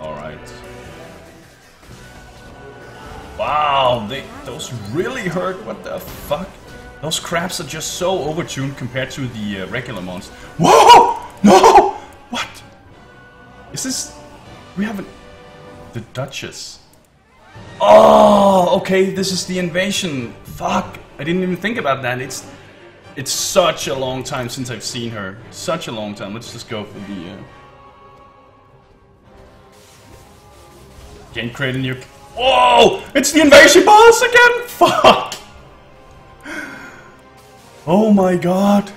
Alright. Wow, they those really hurt. What the fuck? Those crabs are just so overtuned compared to the uh, regular monsters. Whoa! No! What? Is this... We haven't... The Duchess. Oh, okay, this is the invasion. Fuck, I didn't even think about that. It's it's such a long time since I've seen her. Such a long time. Let's just go for the... Uh... Gain create a new... Whoa! It's the invasion boss again! Fuck! Oh my god.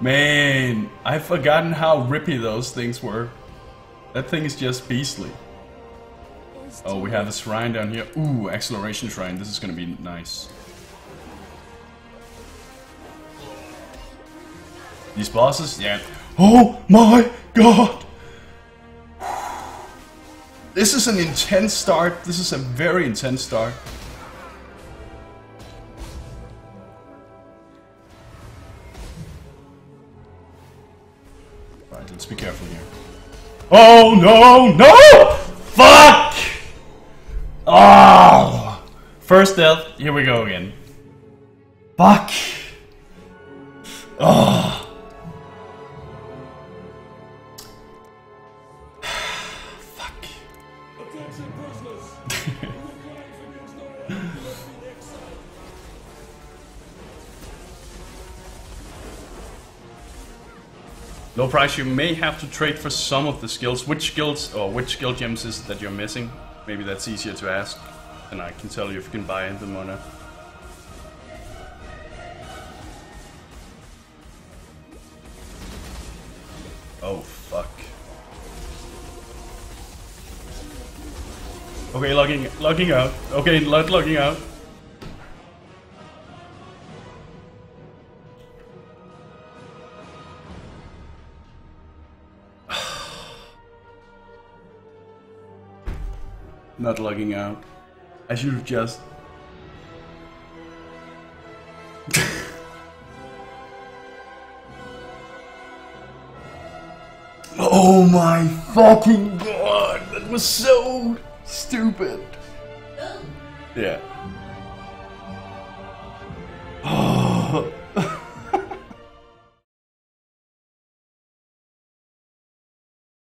Man, I've forgotten how rippy those things were. That thing is just beastly. Oh, we have a shrine down here. Ooh, acceleration shrine. This is gonna be nice. These bosses? Yeah. Oh my god! This is an intense start. This is a very intense start. Right, let's be careful here. Oh no, no! Fuck! Oh! First death, here we go again. Fuck! Oh! Low price, you may have to trade for some of the skills. Which skills or which skill gems is that you're missing? Maybe that's easier to ask, and I can tell you if you can buy them or not. Oh, fuck. Okay, logging, logging out. Okay, not logging out. not logging out. I should have just... oh my fucking god! That was so stupid. Yeah. Oh.